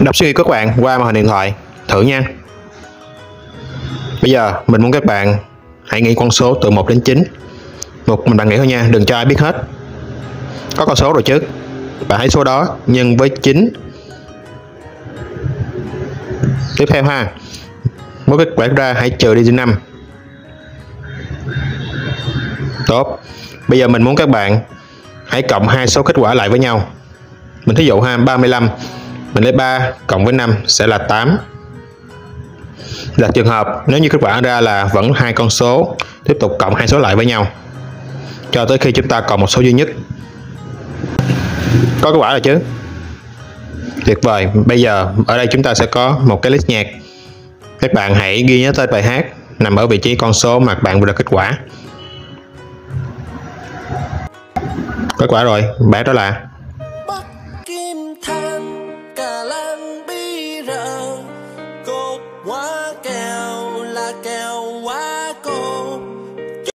Đọc suy nghĩ của các bạn qua màn hình điện thoại. Thử nha. Bây giờ mình muốn các bạn hãy nghĩ con số từ 1 đến 9. Một mình bạn nghĩ thôi nha, đừng cho ai biết hết. Có con số rồi chứ. Bạn hãy số đó nhân với 9. Tiếp theo ha. Mỗi kết quả ra hãy trừ đi 5. Tốt. Bây giờ mình muốn các bạn hãy cộng hai số kết quả lại với nhau. Mình thí dụ ha, 35 mình lấy 3 cộng với 5 sẽ là 8 là trường hợp, nếu như kết quả ra là vẫn hai con số, tiếp tục cộng hai số lại với nhau, cho tới khi chúng ta còn một số duy nhất. Có kết quả rồi chứ? Tuyệt vời. Bây giờ, ở đây chúng ta sẽ có một cái list nhạc. Các bạn hãy ghi nhớ tên bài hát, nằm ở vị trí con số mà bạn vừa được kết quả. Kết quả rồi. Bài đó là